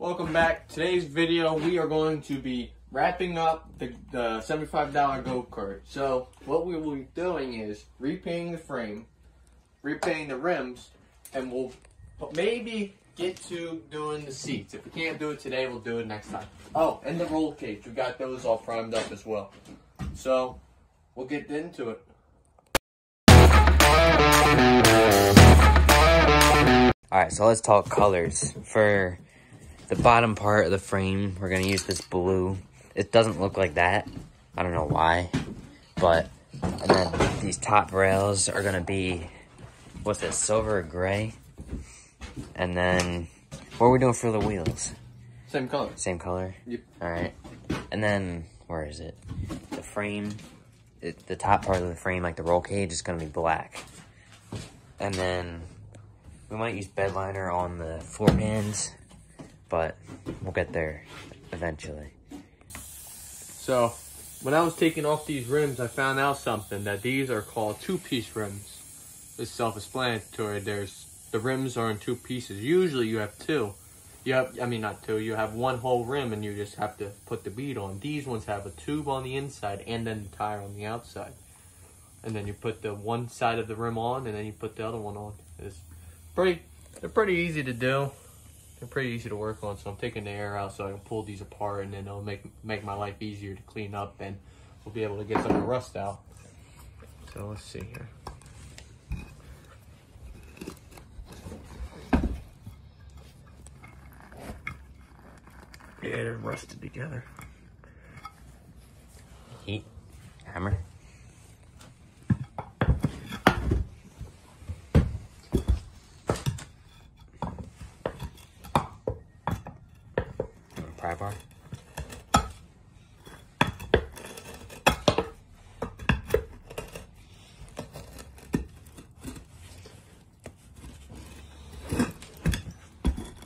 Welcome back. Today's video, we are going to be wrapping up the, the $75 go-kart. So, what we will be doing is repainting the frame, repainting the rims, and we'll maybe get to doing the seats. If we can't do it today, we'll do it next time. Oh, and the roll cage. We got those all primed up as well. So, we'll get into it. Alright, so let's talk colors. For the bottom part of the frame, we're going to use this blue. It doesn't look like that. I don't know why. But, and then these top rails are going to be, what's this, silver or gray? And then, what are we doing for the wheels? Same color. Same color? Yep. Alright. And then, where is it? The frame, it, the top part of the frame, like the roll cage, is going to be black. And then, we might use bed liner on the floor pans, but we'll get there eventually. So, when I was taking off these rims, I found out something that these are called two-piece rims. It's self-explanatory. There's the rims are in two pieces. Usually, you have two. You have, I mean, not two. You have one whole rim, and you just have to put the bead on. These ones have a tube on the inside and then the tire on the outside. And then you put the one side of the rim on, and then you put the other one on. It's pretty. They're pretty easy to do. They're pretty easy to work on, so I'm taking the air out so I can pull these apart and then it'll make make my life easier to clean up and we'll be able to get some of the rust out. So let's see here. Yeah, they're rusted together. Heat, hammer. Pry bar.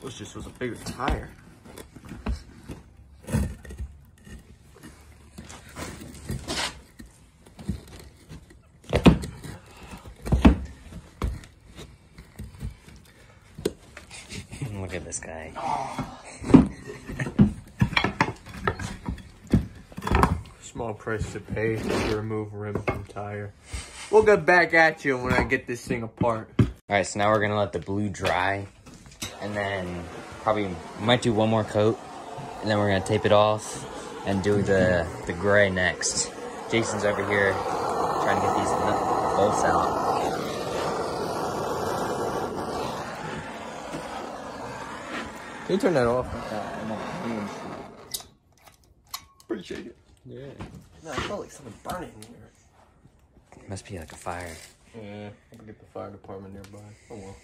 Wish this was a bigger tire. Look at this guy. Small price to pay to remove rim from tire. We'll get back at you when I get this thing apart. Alright, so now we're gonna let the blue dry. And then probably might do one more coat. And then we're gonna tape it off and do the the gray next. Jason's over here trying to get these bolts out. Can you turn that off? Uh, Appreciate it. Yeah. No, I felt like something burning here. Must be like a fire. Yeah, I'll get the fire department nearby. Oh well.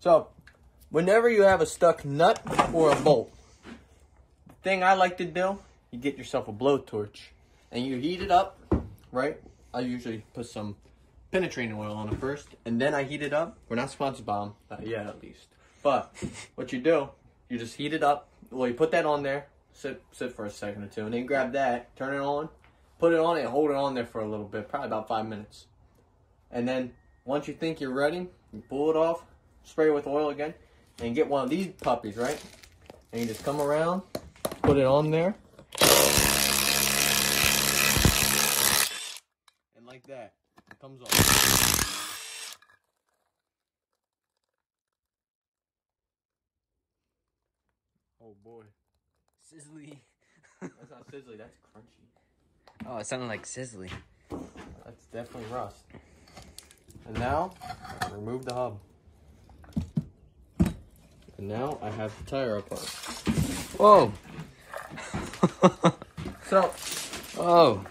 So, whenever you have a stuck nut or a bolt, thing I like to do, you get yourself a blowtorch and you heat it up, right? I usually put some penetrating oil on it first, and then I heat it up. We're not sponsored by them, yet at least. But what you do, you just heat it up. Well, you put that on there, sit sit for a second or two, and then grab that, turn it on, put it on it, and hold it on there for a little bit, probably about five minutes. And then once you think you're ready, you pull it off, spray it with oil again, and get one of these puppies, right? And you just come around, put it on there, and like that, it comes off. Oh boy, Sizzly. that's not sizzly, that's crunchy. Oh, it sounded like sizzly. That's definitely rust. And now, remove the hub. And now I have the tire apart. Whoa. So, Oh.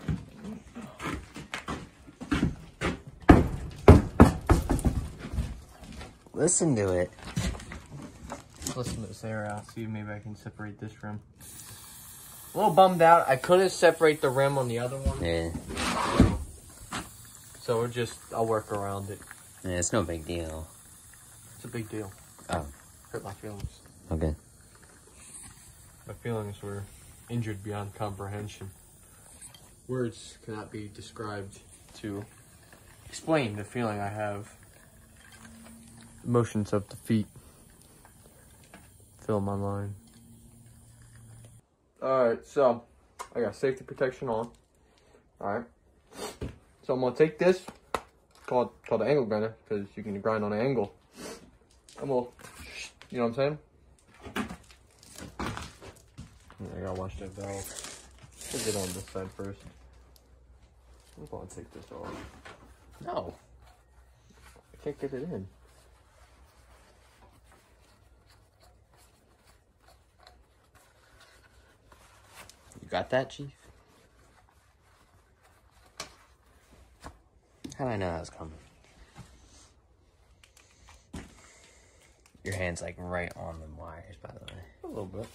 Listen to it. listen to this air out. See if maybe I can separate this rim. A little bummed out. I couldn't separate the rim on the other one. Yeah. So we're just, I'll work around it. yeah. It's no big deal. It's a big deal. Oh. Hurt my feelings. Okay. My feelings were injured beyond comprehension. Words cannot be described to explain the feeling I have. Emotions of defeat. fill my line. Alright, so I got safety protection on. Alright. So I'm gonna take this, called called the angle grinder, because you can grind on an angle. I'm gonna you know what I'm saying? I gotta watch that valve. Let's get on this side first. I'm gonna take this off. No. I can't get it in. You got that, Chief? How did I know that was coming? Your hand's like right on the wires, by the way. A little bit.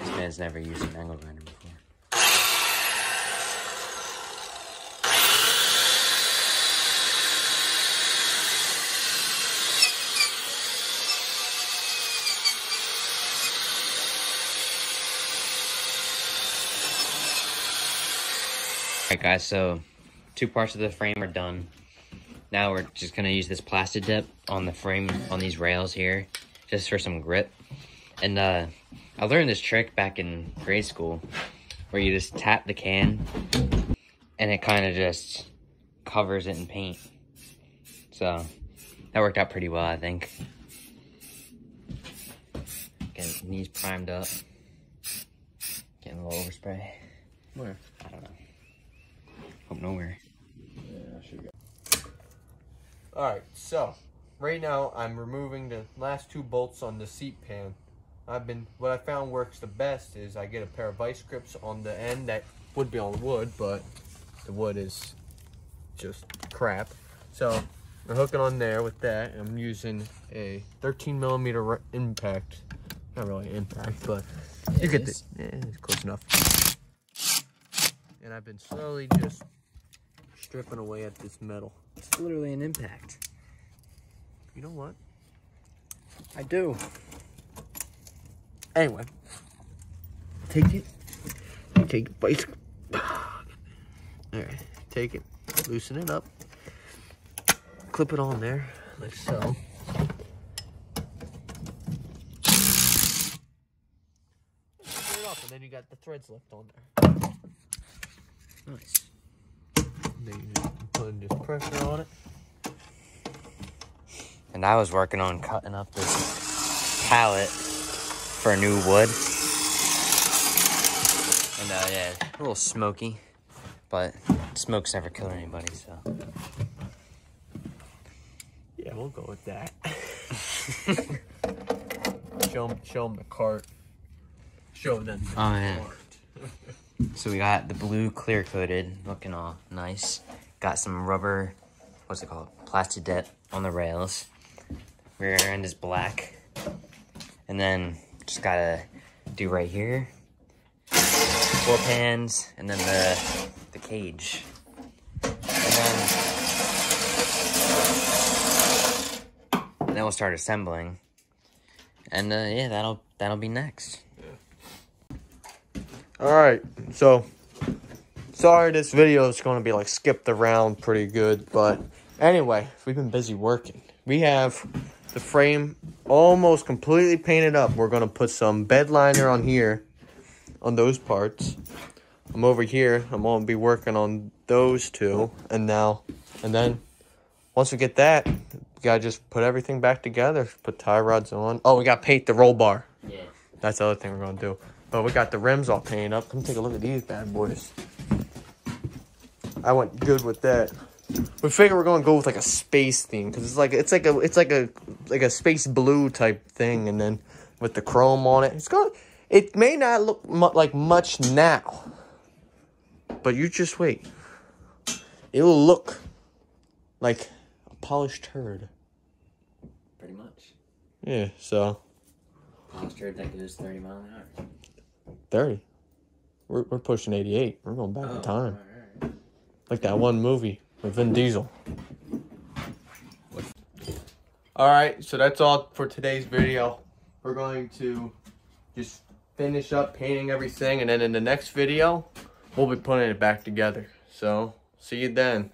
This man's never used an angle grinder before. Alright guys, so two parts of the frame are done. Now we're just gonna use this plastic dip on the frame on these rails here, just for some grip. And uh, I learned this trick back in grade school, where you just tap the can, and it kind of just covers it in paint. So that worked out pretty well, I think. Getting knees primed up. Getting a little overspray. Where? I don't know. Hope nowhere. Yeah, I should go. Alright, so right now I'm removing the last two bolts on the seat pan. I've been what I found works the best is I get a pair of vice grips on the end that would be on wood, but the wood is just crap. So I'm hooking on there with that. I'm using a 13 millimeter impact. Not really impact, but you it get the is. yeah, it's close enough. And I've been slowly just stripping away at this metal. It's literally an impact. You know what? I do. Anyway, take it. Take it, vice. Alright, take it. Loosen it up. Clip it on there, like so. Off, and then you got the threads left on there. Nice. Then you just put just pressure on it. And I was working on cutting up this pallet for new wood. And uh, yeah, a little smoky, but smoke's never killed anybody, so. Yeah, we'll go with that. show them, show them the cart. Show them the Oh, yeah. So we got the blue clear coated, looking all nice. Got some rubber, what's it called? Plastic dip on the rails. Rear end is black. And then just gotta do right here. Four pans, and then the the cage. And then, and then we'll start assembling. And uh, yeah, that'll that'll be next. All right, so sorry this video is going to be like skipped around pretty good, but anyway, we've been busy working. We have the frame almost completely painted up. We're going to put some bed liner on here, on those parts. I'm over here. I'm going to be working on those two, and now, and then once we get that, we gotta just put everything back together. Put tie rods on. Oh, we got to paint the roll bar. Yeah. That's the other thing we're gonna do. But we got the rims all painted up. Come take a look at these bad boys. I went good with that. We figure we're gonna go with like a space theme because it's like it's like a it's like a like a space blue type thing, and then with the chrome on it, it's gonna. It may not look mu- like much now, but you just wait. It will look like a polished turd. Pretty much. Yeah. So Polished turd that goes 30 mile an hour. Thirty. We're we're pushing eighty eight. We're going back Oh, in time. Like that one movie with Vin Diesel. Alright, so that's all for today's video. We're going to just finish up painting everything and then in the next video, we'll be putting it back together. So, see you then.